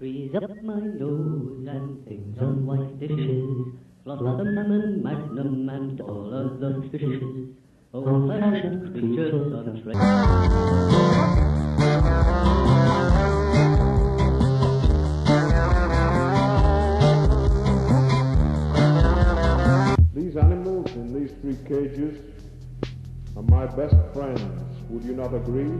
Raise up my nose and things on white dishes. And magnum and all of those fishes. Old-fashioned creatures on train. These animals in these three cages are my best friends. Would you not agree?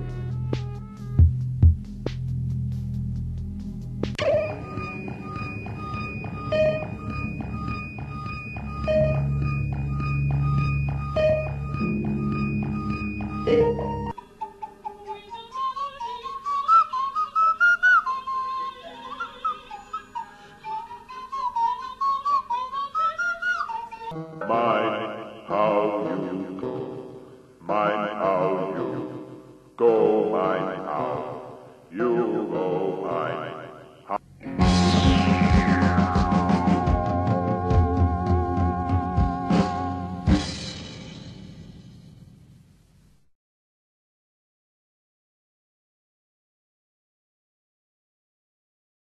Mind how you go. mind how you go.